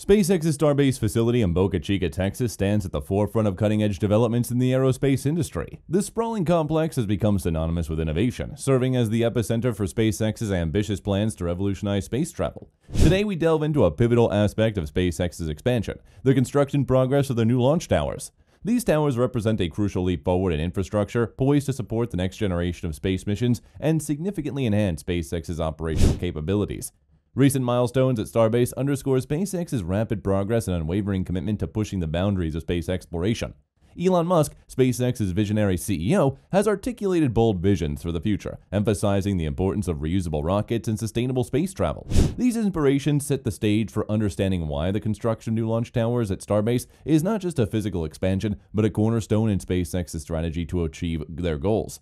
SpaceX's Starbase facility in Boca Chica, Texas stands at the forefront of cutting-edge developments in the aerospace industry. This sprawling complex has become synonymous with innovation, serving as the epicenter for SpaceX's ambitious plans to revolutionize space travel. Today we delve into a pivotal aspect of SpaceX's expansion, the construction progress of their new launch towers. These towers represent a crucial leap forward in infrastructure, poised to support the next generation of space missions and significantly enhance SpaceX's operational capabilities. Recent milestones at Starbase underscore SpaceX's rapid progress and unwavering commitment to pushing the boundaries of space exploration. Elon Musk, SpaceX's visionary CEO, has articulated bold visions for the future, emphasizing the importance of reusable rockets and sustainable space travel. These inspirations set the stage for understanding why the construction of new launch towers at Starbase is not just a physical expansion, but a cornerstone in SpaceX's strategy to achieve their goals.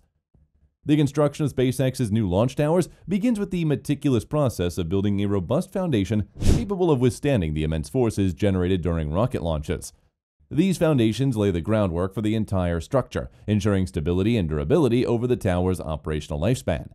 The construction of SpaceX's new launch towers begins with the meticulous process of building a robust foundation capable of withstanding the immense forces generated during rocket launches. These foundations lay the groundwork for the entire structure, ensuring stability and durability over the tower's operational lifespan.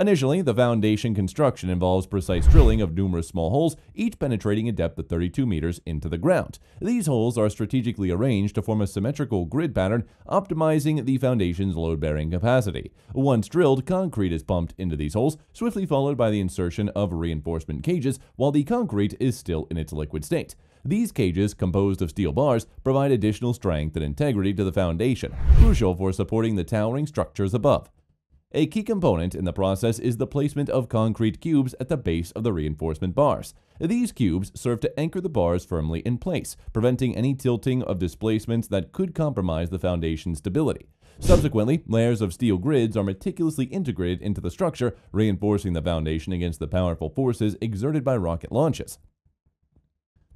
Initially, the foundation construction involves precise drilling of numerous small holes, each penetrating a depth of 32 meters into the ground. These holes are strategically arranged to form a symmetrical grid pattern, optimizing the foundation's load-bearing capacity. Once drilled, concrete is pumped into these holes, swiftly followed by the insertion of reinforcement cages while the concrete is still in its liquid state. These cages, composed of steel bars, provide additional strength and integrity to the foundation, crucial for supporting the towering structures above. A key component in the process is the placement of concrete cubes at the base of the reinforcement bars. These cubes serve to anchor the bars firmly in place, preventing any tilting of displacements that could compromise the foundation's stability. Subsequently, layers of steel grids are meticulously integrated into the structure, reinforcing the foundation against the powerful forces exerted by rocket launches.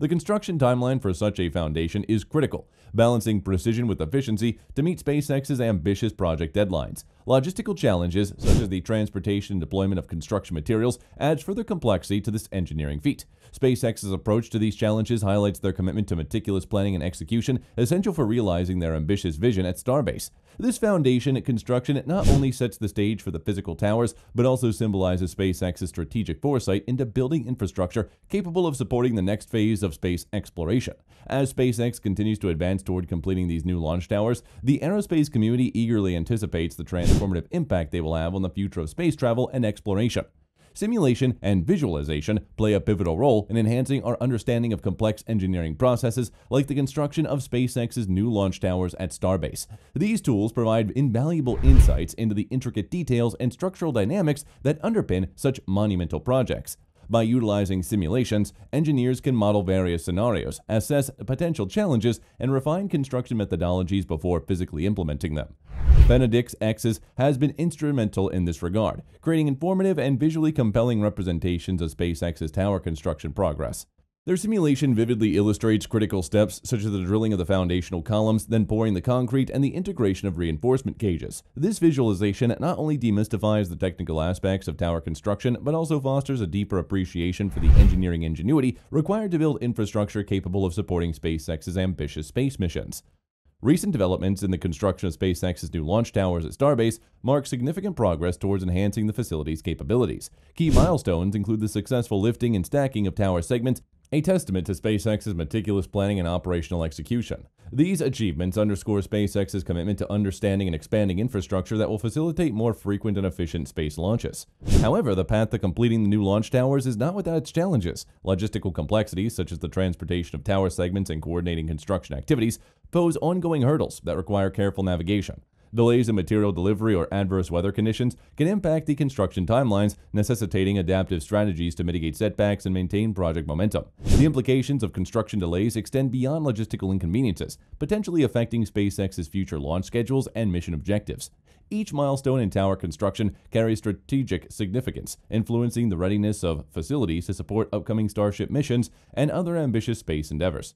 The construction timeline for such a foundation is critical, balancing precision with efficiency to meet SpaceX's ambitious project deadlines. Logistical challenges, such as the transportation and deployment of construction materials, adds further complexity to this engineering feat. SpaceX's approach to these challenges highlights their commitment to meticulous planning and execution, essential for realizing their ambitious vision at Starbase. This foundation construction not only sets the stage for the physical towers, but also symbolizes SpaceX's strategic foresight into building infrastructure capable of supporting the next phase of space exploration. As SpaceX continues to advance toward completing these new launch towers, the aerospace community eagerly anticipates the transformative impact they will have on the future of space travel and exploration simulation and visualization play a pivotal role in enhancing our understanding of complex engineering processes like the construction of SpaceX's new launch towers at Starbase. These tools provide invaluable insights into the intricate details and structural dynamics that underpin such monumental projects. By utilizing simulations, engineers can model various scenarios, assess potential challenges, and refine construction methodologies before physically implementing them. Benedix X's has been instrumental in this regard, creating informative and visually compelling representations of SpaceX's tower construction progress. Their simulation vividly illustrates critical steps such as the drilling of the foundational columns, then pouring the concrete, and the integration of reinforcement cages. This visualization not only demystifies the technical aspects of tower construction, but also fosters a deeper appreciation for the engineering ingenuity required to build infrastructure capable of supporting SpaceX's ambitious space missions. Recent developments in the construction of SpaceX's new launch towers at Starbase mark significant progress towards enhancing the facility's capabilities. Key milestones include the successful lifting and stacking of tower segments a testament to SpaceX's meticulous planning and operational execution. These achievements underscore SpaceX's commitment to understanding and expanding infrastructure that will facilitate more frequent and efficient space launches. However, the path to completing the new launch towers is not without its challenges. Logistical complexities, such as the transportation of tower segments and coordinating construction activities, pose ongoing hurdles that require careful navigation. Delays in material delivery or adverse weather conditions can impact the construction timelines, necessitating adaptive strategies to mitigate setbacks and maintain project momentum. The implications of construction delays extend beyond logistical inconveniences, potentially affecting SpaceX's future launch schedules and mission objectives. Each milestone in tower construction carries strategic significance, influencing the readiness of facilities to support upcoming Starship missions and other ambitious space endeavors.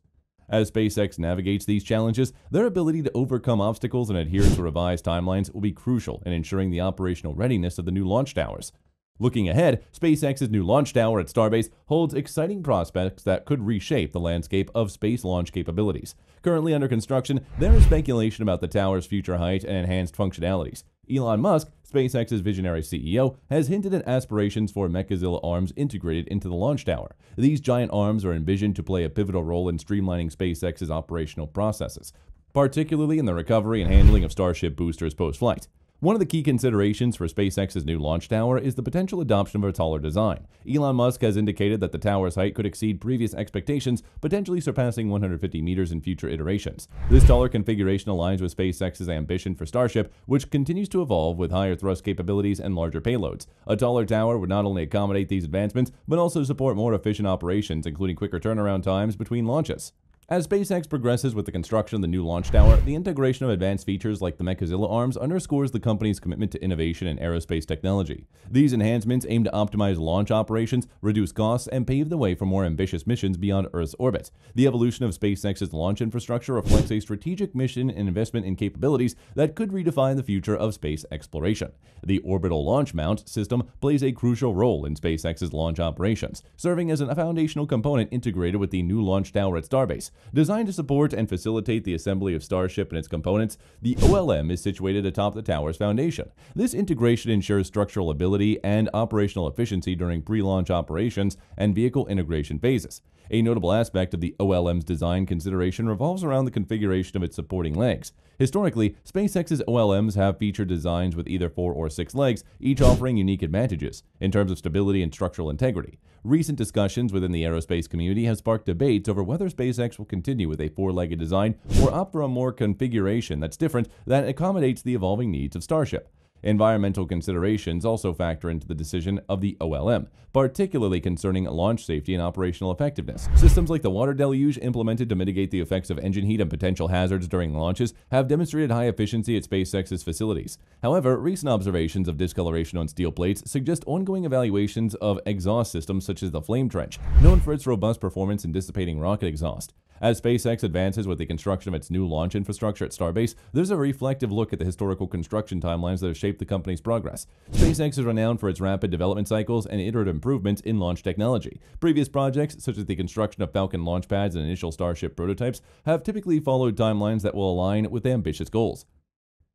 As SpaceX navigates these challenges, their ability to overcome obstacles and adhere to revised timelines will be crucial in ensuring the operational readiness of the new launch towers. Looking ahead, SpaceX's new launch tower at Starbase holds exciting prospects that could reshape the landscape of space launch capabilities. Currently under construction, there is speculation about the tower's future height and enhanced functionalities. Elon Musk, SpaceX's visionary CEO, has hinted at aspirations for Mechazilla arms integrated into the launch tower. These giant arms are envisioned to play a pivotal role in streamlining SpaceX's operational processes, particularly in the recovery and handling of Starship boosters post flight. One of the key considerations for SpaceX's new launch tower is the potential adoption of a taller design. Elon Musk has indicated that the tower's height could exceed previous expectations, potentially surpassing 150 meters in future iterations. This taller configuration aligns with SpaceX's ambition for Starship, which continues to evolve with higher thrust capabilities and larger payloads. A taller tower would not only accommodate these advancements, but also support more efficient operations, including quicker turnaround times between launches. As SpaceX progresses with the construction of the new launch tower, the integration of advanced features like the Mechazilla arms underscores the company's commitment to innovation in aerospace technology. These enhancements aim to optimize launch operations, reduce costs, and pave the way for more ambitious missions beyond Earth's orbit. The evolution of SpaceX's launch infrastructure reflects a strategic mission and investment in capabilities that could redefine the future of space exploration. The Orbital Launch Mount system plays a crucial role in SpaceX's launch operations, serving as a foundational component integrated with the new launch tower at Starbase. Designed to support and facilitate the assembly of Starship and its components, the OLM is situated atop the tower's foundation. This integration ensures structural ability and operational efficiency during pre-launch operations and vehicle integration phases. A notable aspect of the OLM's design consideration revolves around the configuration of its supporting legs. Historically, SpaceX's OLMs have featured designs with either four or six legs, each offering unique advantages in terms of stability and structural integrity. Recent discussions within the aerospace community have sparked debates over whether SpaceX will continue with a four-legged design or opt for a more configuration that's different that accommodates the evolving needs of Starship. Environmental considerations also factor into the decision of the OLM, particularly concerning launch safety and operational effectiveness. Systems like the water deluge implemented to mitigate the effects of engine heat and potential hazards during launches have demonstrated high efficiency at SpaceX's facilities. However, recent observations of discoloration on steel plates suggest ongoing evaluations of exhaust systems such as the flame trench, known for its robust performance in dissipating rocket exhaust. As SpaceX advances with the construction of its new launch infrastructure at Starbase, there's a reflective look at the historical construction timelines that have shaped the company's progress. SpaceX is renowned for its rapid development cycles and iterative improvements in launch technology. Previous projects, such as the construction of Falcon launch pads and initial Starship prototypes, have typically followed timelines that will align with ambitious goals.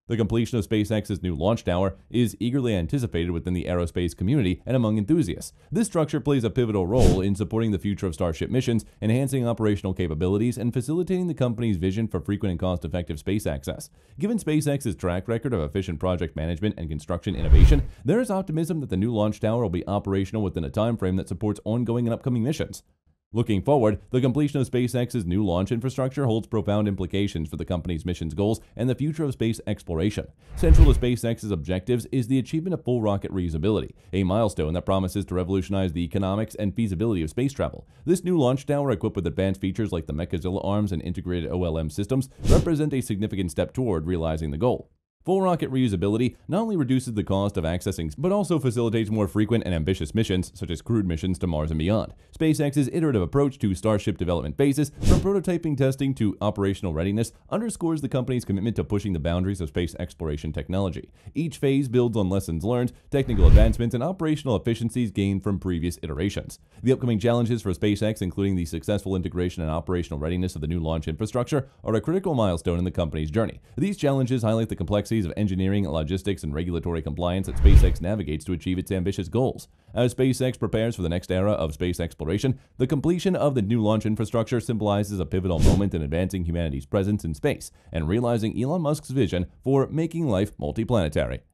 The completion of SpaceX's new launch tower is eagerly anticipated within the aerospace community and among enthusiasts. This structure plays a pivotal role in supporting the future of Starship missions, enhancing operational capabilities, and facilitating the company's vision for frequent and cost-effective space access. Given SpaceX's track record of efficient project management and construction innovation, there is optimism that the new launch tower will be operational within a timeframe that supports ongoing and upcoming missions. Looking forward, the completion of SpaceX's new launch infrastructure holds profound implications for the company's mission's goals and the future of space exploration. Central to SpaceX's objectives is the achievement of full rocket reusability, a milestone that promises to revolutionize the economics and feasibility of space travel. This new launch tower, equipped with advanced features like the Mechazilla arms and integrated OLM systems, represent a significant step toward realizing the goal. Full rocket reusability not only reduces the cost of accessing, but also facilitates more frequent and ambitious missions, such as crewed missions to Mars and beyond. SpaceX's iterative approach to Starship development phases, from prototyping testing to operational readiness, underscores the company's commitment to pushing the boundaries of space exploration technology. Each phase builds on lessons learned, technical advancements, and operational efficiencies gained from previous iterations. The upcoming challenges for SpaceX, including the successful integration and operational readiness of the new launch infrastructure, are a critical milestone in the company's journey. These challenges highlight the complexity of engineering, logistics, and regulatory compliance that SpaceX navigates to achieve its ambitious goals. As SpaceX prepares for the next era of space exploration, the completion of the new launch infrastructure symbolizes a pivotal moment in advancing humanity's presence in space and realizing Elon Musk's vision for making life multiplanetary.